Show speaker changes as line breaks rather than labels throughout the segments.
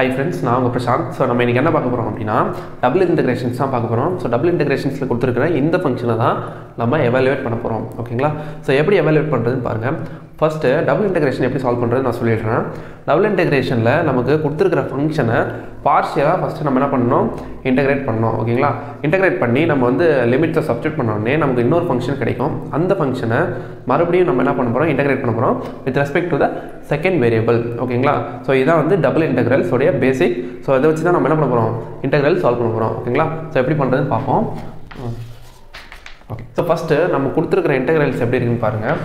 Hi friends நான் உங்கள் Prashanth. So நம்ம இன்றைக்கி என்ன பார்க்க போகிறோம் அப்படின்னா டபுள் இன்டெகிரேஷன்ஸ் தான் பார்க்க போகிறோம் ஸோ டபுள் இன்டெகிரேஷன்ஸில் கொடுத்துருக்கிற இந்த ஃபங்க்ஷனை தான் நம்ம எவாலுவேட் பண்ண போகிறோம் ஓகேங்களா ஸோ எப்படி எவாலுவேட் பண்ணுறதுன்னு பாருங்கள் ஃபஸ்ட்டு டபுள் இன்டெகிரேஷன் எப்படி சால்வ் பண்ணுறது நான் சொல்லிடுறேன். டபுள் இன்டெகிரேஷனில் நமக்கு கொடுத்துருக்கிற ஃபங்க்ஷனை பார்ஷியலாக ஃபஸ்ட்டு நம்ம என்ன பண்ணணும்? இன்டகிரேட் பண்ணோம் ஓகேங்களா இன்டகிரேட் பண்ணி நம்ம வந்து லிமிட்ஸை சப்ஜெக்ட் பண்ணோடனே நமக்கு இன்னொரு ஃபங்க்ஷன் கிடைக்கும். அந்த ஃபங்க்ஷனை மறுபடியும் நம்ம என்ன பண்ண போகிறோம் இன்டெகிரேட் பண்ண போகிறோம் with respect to the second variable ஓகேங்களா ஸோ இதான் வந்து டபுள் இன்டெகிரல்ஸ் உடைய பேசிக் ஸோ இதை வச்சு தான் நம்ம என்ன பண்ண போகிறோம் இன்டெகிரல் சால்வ் பண்ண போகிறோம் ஓகேங்களா ஸோ எப்படி பண்ணுறதுன்னு பார்ப்போம். ஓகே ஸோ ஃபஸ்ட்டு நம்ம கொடுத்துருக்கிற இன்டகிரல்ஸ் எப்படி இருக்குன்னு பாருங்கள்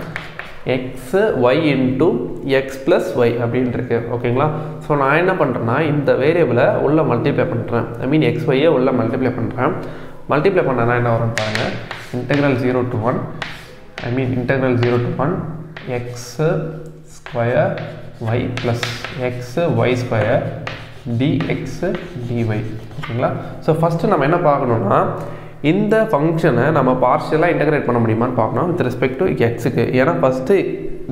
x y into x plus y அப்படின்ட்டு இருக்கு ஓகேங்களா ஸோ நான் என்ன பண்ணுறேன்னா இந்த வேரியபிளை உள்ளே மல்டிப்ளை பண்ணுறேன் ஐ மீன் எக்ஸ் ஒய்யை உள்ளே மல்டிப்ளை பண்ணுறேன் மல்டிப்ளை பண்ணனா என்ன வரும்னு பாருங்கள் integral zero to one I mean integral zero to one x square y plus x y square dx dy ஓகேங்களா ஸோ ஃபஸ்ட்டு நம்ம என்ன பார்க்கணுன்னா இந்த ஃபங்க்ஷனை நம்ம பார்ஷியலாக இன்டகிரேட் பண்ண முடியுமான்னு பார்க்கணும் வித் ரெஸ்பெக்ட் டு எக்ஸுக்கு ஏன்னா ஃபஸ்ட்டு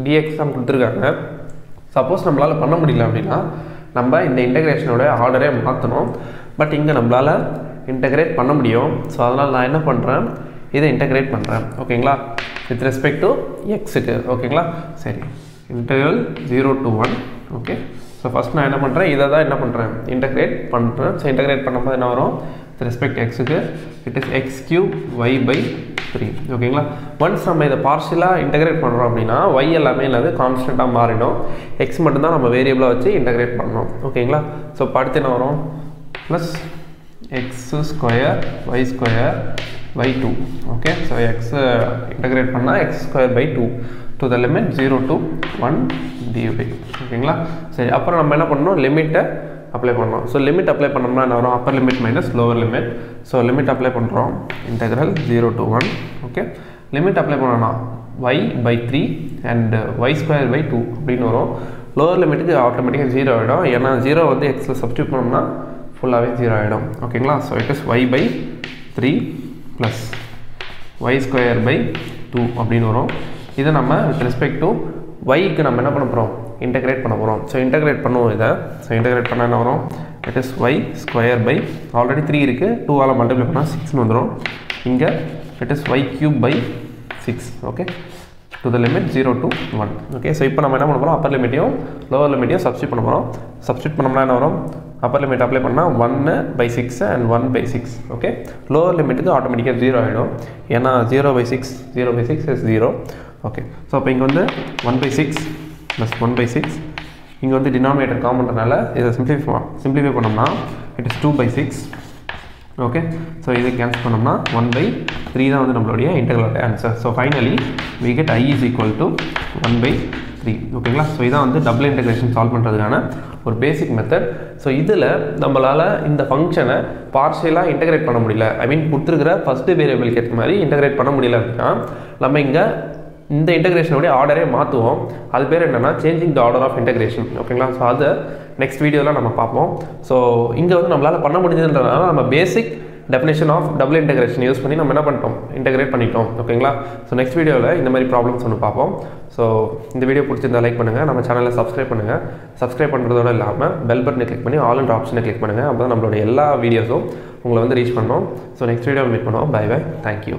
டிஎக்ஸ் தான் கொடுத்துருக்காங்க. சப்போஸ் நம்மளால் பண்ண முடியல அப்படின்னா நம்ம இந்த இன்டகிரேஷனோட ஆர்டரே மாற்றணும் பட் இங்கே நம்மளால் இன்டகிரேட் பண்ண முடியும். ஸோ அதனால் நான் என்ன பண்ணுறேன் இதை இன்டகிரேட் பண்ணுறேன் ஓகேங்களா வித் ரெஸ்பெக்ட் டு எக்ஸுக்கு ஓகேங்களா சரி. Interval zero to one okay so first நான் என்ன பண்ணுறேன் இதை தான் என்ன பண்ணுறேன் இன்டகிரேட் பண்ணுறேன் ஸோ இன்டகிரேட் பண்ணும்போது என்ன வரும்? ரெஸ்பெக்ட் எக்ஸுக்கு it is x cube y by three ஓகேங்களா ஒன்ஸ் நம்ம இதை பார்ஷியலாக இன்டகிரேட் பண்ணுறோம் அப்படின்னா ஒய் எல்லாமே இல்லாத கான்ஸ்டண்ட்டாக மாறிடும். எக்ஸ் மட்டும்தான் நம்ம வேரியபிளாக வச்சு இன்டகிரேட் பண்ணணும். ஓகேங்களா ஸோ படுத்து என்ன வரும்? Plus x square y square by two okay so x integrate பண்ணால் x square by two to the limit zero to one டிபை ஓகேங்களா சரி அப்புறம் நம்ம என்ன பண்ணணும்? லிமிட்டை அப்ளை பண்ணோம் ஸோ லிமிட் அப்ளை பண்ணோம்னா என்ன வரும்? Upper limit minus lower limit so limit apply பண்ணுறோம் integral zero to one okay limit apply பண்ணோம்னா y by three and y square by two அப்படின்னு வரும். லோவர் லிமிட்டுக்கு ஆட்டோமேட்டிக்காக ஜீரோ ஆகிடும் ஏன்னா ஜீரோ வந்து எக்ஸில் சப்ஸ்டியூட் பண்ணோம்னா ஃபுல்லாகவே ஜீரோ ஆகிடும் ஓகேங்களா so it is y by three plus y square by two அப்படின்னு வரும். இதை நம்ம வித் ரெஸ்பெக்ட் டு ஒய்க்கு நம்ம என்ன பண்ண போகிறோம் இன்டகிரேட் பண்ண போகிறோம் ஸோ இன்டகிரேட் பண்ணுவோம் இதை. ஸோ இன்டகிரேட் பண்ண என்ன வரும்? It is y square by already three இருக்குது டூவால் மல்டிப்ளை பண்ணால் சிக்ஸ்னு வந்துடும் இங்கே it is y cube by six okay to the limit zero to one okay so இப்போ நம்ம என்ன பண்ண போகிறோம் அப்பர் லிமிட்டையும் லோவர் லிமிட்டையும் சப்ஸ்டியூட் பண்ண போகிறோம் சப்ஸ்டியூட் பண்ணோம்னா என்ன வரும்? அப்பர் லிமிட் அப்ளை பண்ணால் ஒன்று by six and one by six okay lower லிமிட்டுக்கு ஆட்டோமேட்டிக்காக ஜீரோ ஆகிடும் ஏன்னா zero by six zero by six is zero okay so அப்போ இங்கே வந்து one by six plus one by six இங்கே வந்து டினாமினேட்டர் காமன்றனால இதை சிம்ப்ளிஃபை சிம்ப்ளிஃபை பண்ணோம்னா it is two by six okay so இதை கேன்சல் பண்ணோம்னா ஒன் பை த்ரீ தான் வந்து நம்மளுடைய இன்டர்வலோட answer so finally we get I is equal to one by three ஓகேங்களா ஸோ இதான் வந்து டபுள் இன்டெகிரேஷன் சால்வ் பண்ணுறதுக்கான ஒரு பேசிக் மெத்தட் ஸோ இதில் நம்மளால் இந்த ஃபங்க்ஷனை பார்ஷியலாக இன்டகிரேட் பண்ண முடியல. ஐ மீன் கொடுத்துருக்கிற ஃபஸ்ட்டு வேரியபிளுக்கு ஏற்ற மாதிரி இன்டகிரேட் பண்ண முடியல அப்படின்னா நம்ம இங்கே இந்த இன்டகிரேஷனுடைய ஆர்டரே மாற்றுவோம் அது பேர் என்னென்னா changing the order of integration ஓகேங்களா ஸோ அதை நெக்ஸ்ட் வீடியோவில் நம்ம பார்ப்போம். ஸோ இங்கே வந்து நம்மளால் பண்ண முடிஞ்சதுன்றதுனால நம்ம basic definition of double integration use பண்ணி நம்ம என்ன பண்ணிட்டோம்? இன்டகிரேட் பண்ணிட்டோம். ஓகேங்களா ஸோ நெக்ஸ்ட் வீடியோவில் இந்த மாதிரி ப்ராப்ளம்ஸ் ஒன்று பார்ப்போம். ஸோ இந்த வீடியோ பிடிச்சிருந்தா லைக் பண்ணுங்கள் நம்ம சேனலை சப்ஸ்கிரைப் பண்ணுங்கள் சப்ஸ்கிரைப் பண்ணுறதோட இல்லாமல் பெல் பட்டனை கிளிக் பண்ணி ஆல் அண்ட் ஆப்ஷனை கிளிக் பண்ணுங்கள் அப்போ தான் நம்மளோட எல்லா வீடியோஸும் உங்களை வந்து ரீச் பண்ணோம். ஸோ நெக்ஸ்ட் வீடியோ மீட் பண்ணுவோம். Bye bye thank you